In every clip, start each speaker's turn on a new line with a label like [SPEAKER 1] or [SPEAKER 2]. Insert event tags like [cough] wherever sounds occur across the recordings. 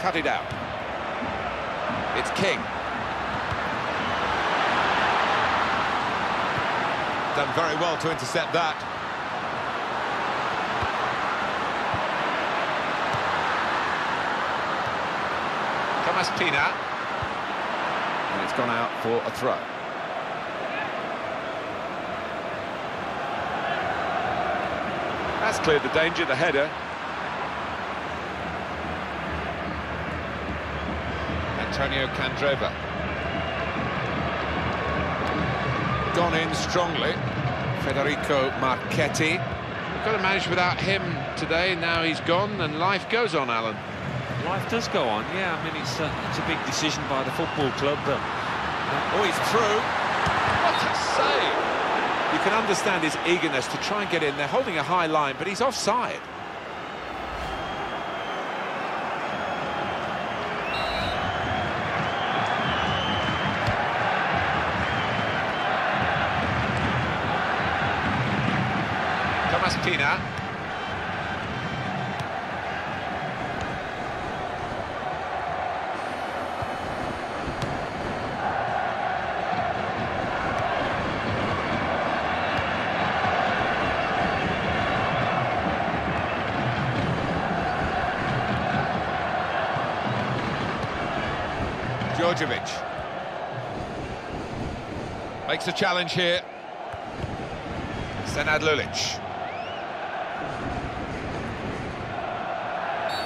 [SPEAKER 1] cut it out. It's King. Done very well to intercept that. Thomas Pina. And it's gone out for a throw. That's cleared the danger, the header. Antonio Candreva. Gone in strongly. Federico Marchetti.
[SPEAKER 2] We've got to manage without him today. Now he's gone and life goes on, Alan.
[SPEAKER 3] Life does go on, yeah. I mean, it's a, it's a big decision by the football club. But,
[SPEAKER 1] oh, he's through. What a save! You can understand his eagerness to try and get in. They're holding a high line, but he's offside. Djordjevic. Makes a challenge here. Senad Lulic.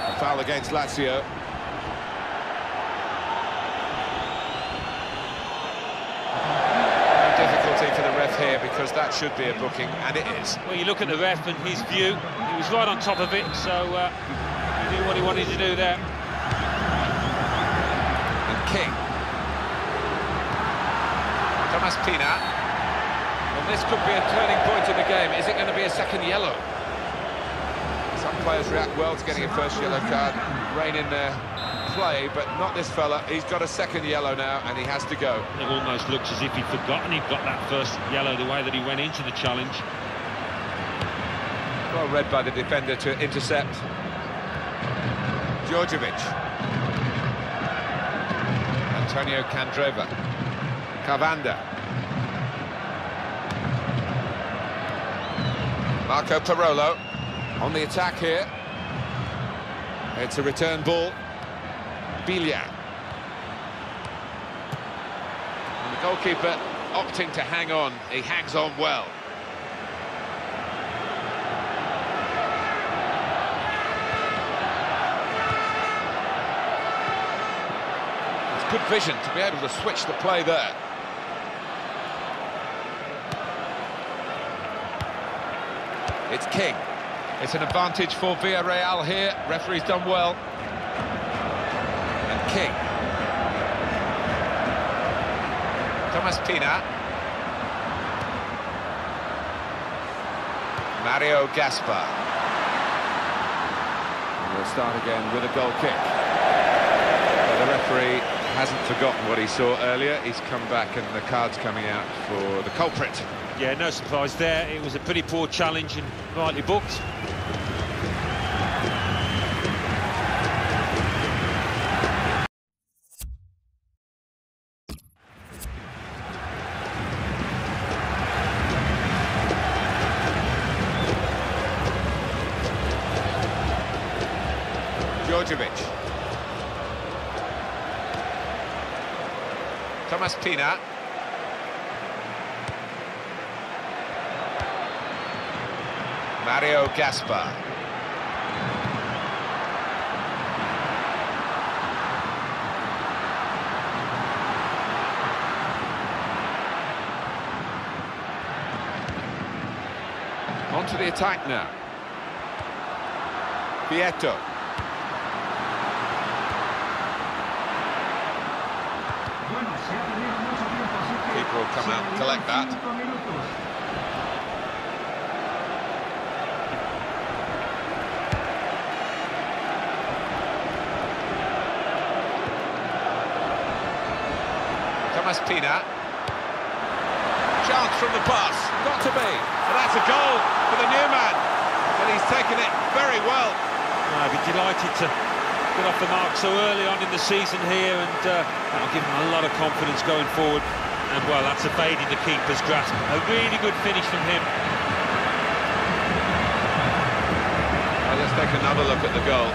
[SPEAKER 1] A foul against Lazio. Difficulty for the ref here because that should be a booking, and it is.
[SPEAKER 3] Well, you look at the ref and his view, he was right on top of it, so uh, he knew what he wanted to do there.
[SPEAKER 1] King. Thomas Pina. Well, this could be a turning point in the game. Is it going to be a second yellow? Some players react well to getting a first yellow card, rein in their play, but not this fella. He's got a second yellow now, and he has to go.
[SPEAKER 3] It almost looks as if he'd forgotten he'd got that first yellow, the way that he went into the challenge.
[SPEAKER 1] Well read by the defender to intercept. Djordjevic. Antonio Candreva. Cavanda. Marco Parolo on the attack here. It's a return ball. Biglia. And the goalkeeper opting to hang on. He hangs on well. It's good vision to be able to switch the play there. It's King. It's an advantage for Villarreal here. Referee's done well. And King. Thomas Pina. Mario Gaspar. We'll start again with a goal kick. the referee hasn't forgotten what he saw earlier. He's come back and the card's coming out for the culprit.
[SPEAKER 3] Yeah, no surprise there. It was a pretty poor challenge and rightly booked.
[SPEAKER 1] Djordjevic. Thomas Pina. Mario Gaspar. On to the attack now. Vietto. Will come out and collect that. Thomas Pina. Chance from the pass. Got to be. And that's a goal for the new man. And he's taken it very well.
[SPEAKER 3] I'd be delighted to get off the mark so early on in the season here, and uh, that'll give him a lot of confidence going forward. And, well, that's evading the keeper's grasp. A really good finish from him.
[SPEAKER 1] Well, let's take another look at the goal.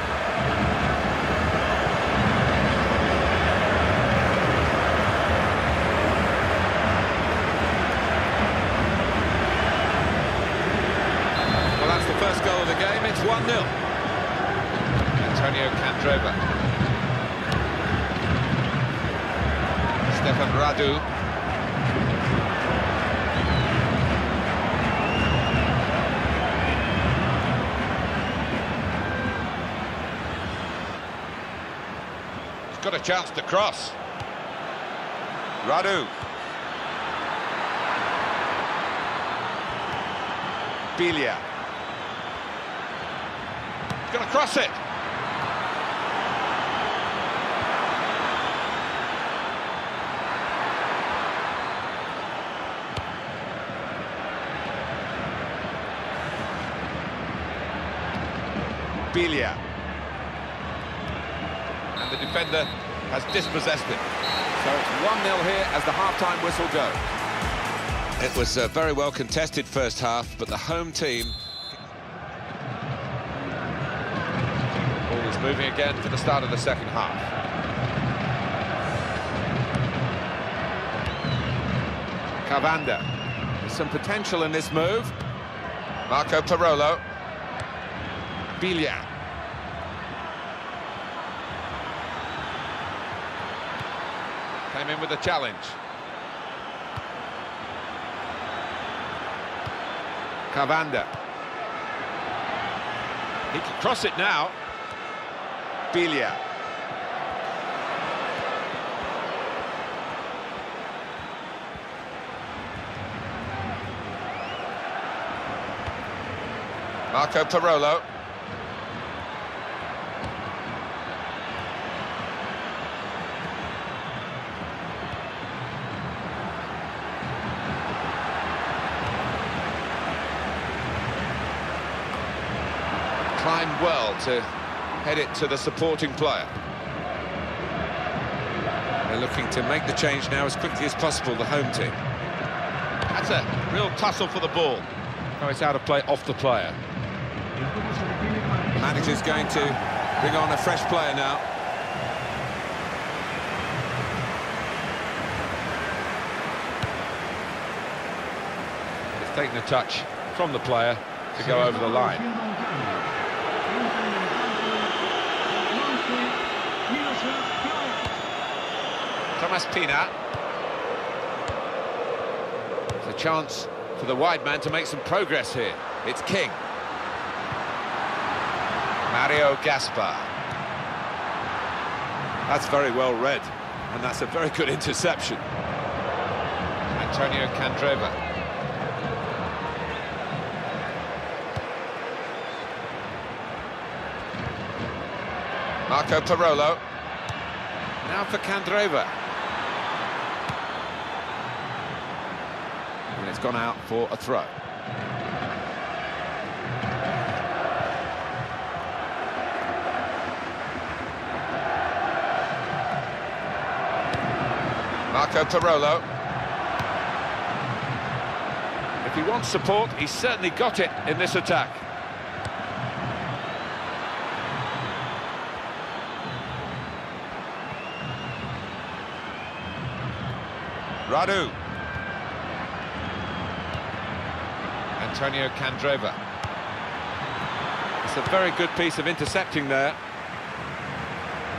[SPEAKER 1] Well, that's the first goal of the game. It's 1-0. Antonio Candreva. Stefan Radu. Got a chance to cross. Radu. Biglia. He's going to cross it. Biglia. And the defender has dispossessed it. So it's 1-0 here as the half-time whistle goes. It was a very well contested first half, but the home team... Ball is moving again for the start of the second half. Cavanda. There's some potential in this move. Marco Parolo. Biglia. Came in with a challenge. Cavanda. He can cross it now. Biglia. Marco Parolo. Climbed well to head it to the supporting player. They're looking to make the change now as quickly as possible, the home team. That's a real tussle for the ball. Oh, it's out of play off the player. Manager's going to bring on a fresh player now. It's taken a touch from the player to go over the line. Pina. It's a chance for the wide man to make some progress here. It's King. Mario Gaspar. That's very well read, and that's a very good interception. Antonio Candreva. Marco Parolo. Now for Candreva. It's gone out for a throw. Marco Parolo. If he wants support, he's certainly got it in this attack. Radu. Antonio Candreva. It's a very good piece of intercepting there.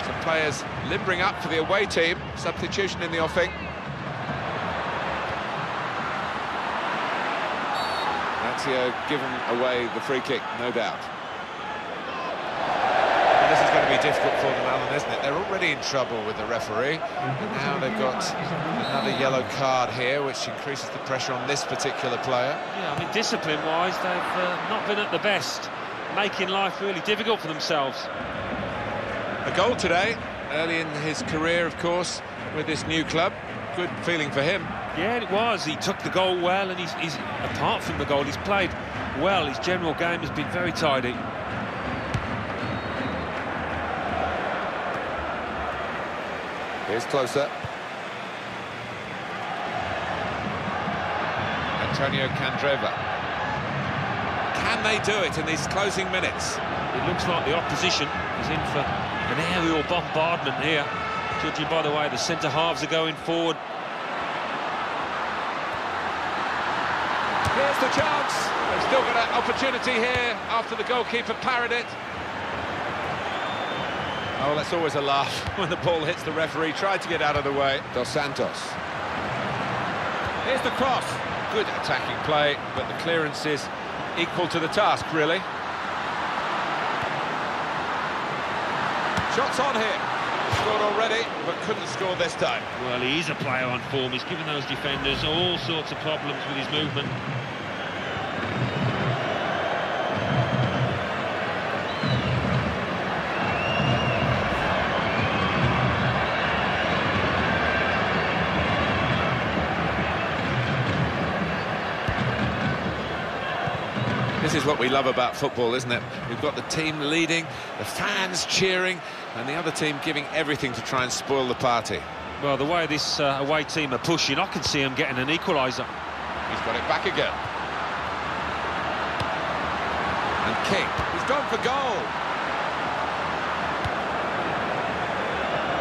[SPEAKER 1] Some players limbering up for the away team. Substitution in the offing. Lazio given away the free kick, no doubt. And this is going to be difficult for them, Alan, isn't it? They're already in trouble with the referee. And now they've got another yellow card here, which increases the pressure on this particular player.
[SPEAKER 3] Yeah, I mean, discipline-wise, they've uh, not been at the best, making life really difficult for themselves.
[SPEAKER 1] A goal today, early in his career, of course, with this new club. Good feeling for him.
[SPEAKER 3] Yeah, it was. He took the goal well, and he's, he's apart from the goal, he's played well. His general game has been very tidy.
[SPEAKER 1] Here's closer. Antonio Candreva. Can they do it in these closing minutes?
[SPEAKER 3] It looks like the opposition is in for an aerial bombardment here, judging by the way the centre halves are going forward.
[SPEAKER 1] Here's the chance. They've still got an opportunity here after the goalkeeper parried it. Oh, that's always a laugh [laughs] when the ball hits the referee. Tried to get out of the way. Dos Santos. Here's the cross. Good attacking play, but the clearance is equal to the task, really. Shots on here. Scored already, but couldn't score this time.
[SPEAKER 3] Well, he is a player on form. He's given those defenders all sorts of problems with his movement.
[SPEAKER 1] Is what we love about football, isn't it? We've got the team leading, the fans cheering, and the other team giving everything to try and spoil the party.
[SPEAKER 3] Well, the way this uh, away team are pushing, I can see them getting an equaliser.
[SPEAKER 1] He's got it back again. And King, he's gone for goal.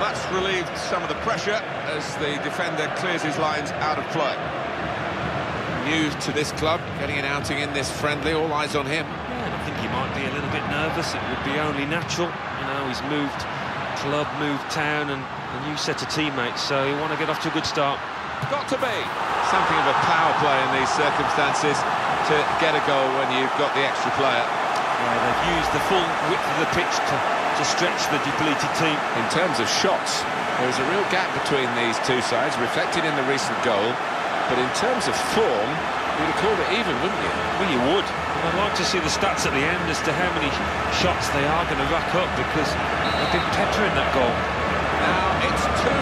[SPEAKER 1] That's relieved some of the pressure as the defender clears his lines out of play. New to this club, getting an outing in this friendly, all eyes on him.
[SPEAKER 3] Yeah, and I think he might be a little bit nervous. It would be only natural. You know, he's moved club, moved town, and a new set of teammates, so he want to get off to a good start.
[SPEAKER 1] Got to be something of a power play in these circumstances to get a goal when you've got the extra player.
[SPEAKER 3] Yeah, they've used the full width of the pitch to, to stretch the depleted team.
[SPEAKER 1] In terms of shots, there is a real gap between these two sides, reflected in the recent goal. But in terms of form, you'd have called it even, wouldn't you?
[SPEAKER 3] Well, you would. And I'd like to see the stats at the end as to how many shots they are going to rack up because they've been peppering that goal.
[SPEAKER 1] Now it's 2-0.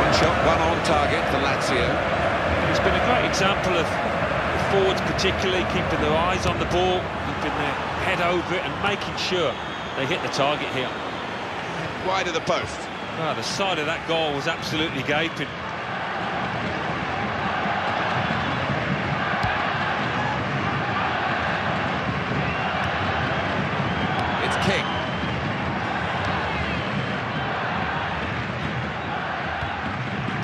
[SPEAKER 1] One shot, one on target for Lazio.
[SPEAKER 3] It's been a great example of the forwards particularly keeping their eyes on the ball, keeping their head over it and making sure they hit the target here.
[SPEAKER 1] Wide of the post.
[SPEAKER 3] Ah, the side of that goal was absolutely gaping.
[SPEAKER 1] It's King.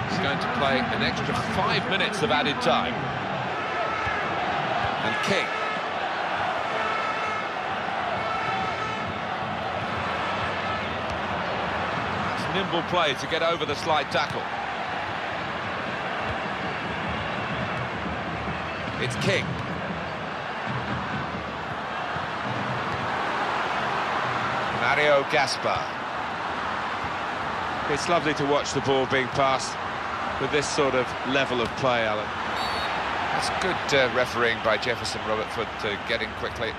[SPEAKER 1] He's going to play an extra five minutes of added time. And King. It's nimble play to get over the slide tackle. It's King. Mario Gaspar. It's lovely to watch the ball being passed with this sort of level of play, Alan. That's good uh, refereeing by Jefferson Robert Foote to get in quickly